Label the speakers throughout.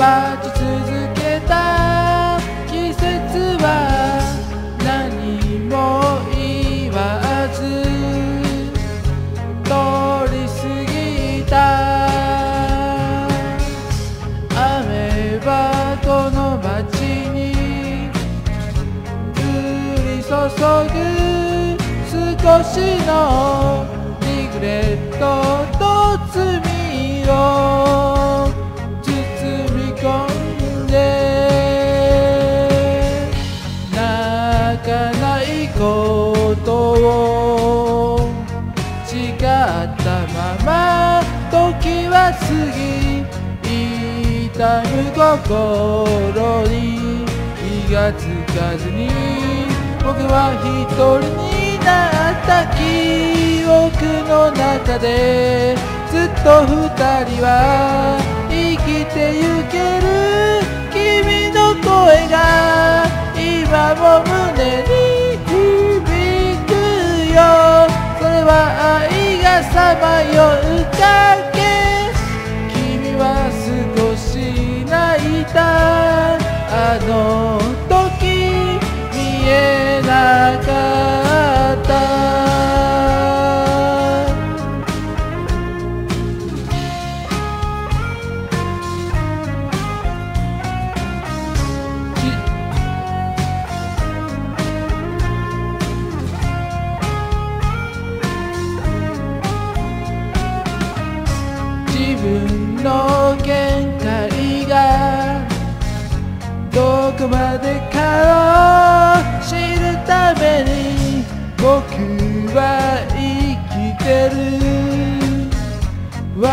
Speaker 1: 待ち続けた季節は何も言わず通り過ぎた。雨はこの街に降り注ぐ少しのリグレットと罪。かないことを誓ったまま時は過ぎ痛む心に気がつかずに僕は一人になった記憶の中でずっと二人は生きてゆけ Lord. でかを知るために僕は生きてるわ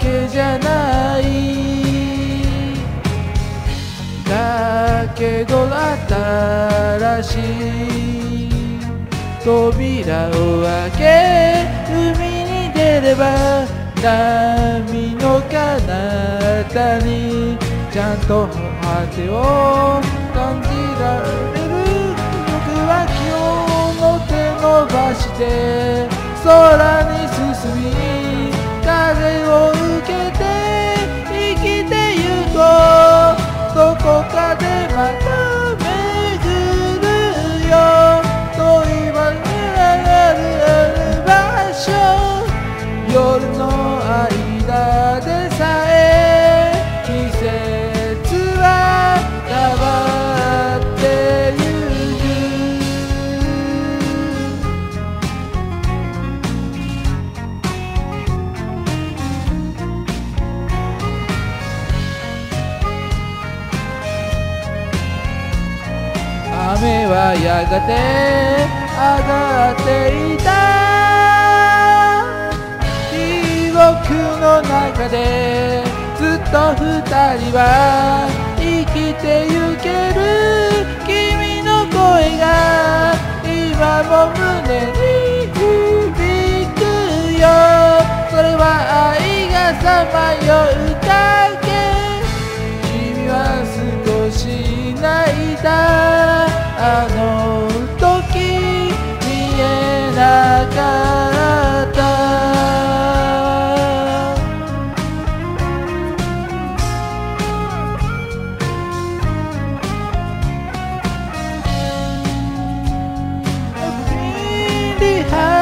Speaker 1: けじゃないだけど新しい扉を開け海に出れば波の彼方にちゃんと果てをばして雨はやがて上がっていた記憶の中でずっと二人は生きてゆける君の声が今も胸に響くよそれは愛がさまよう the high.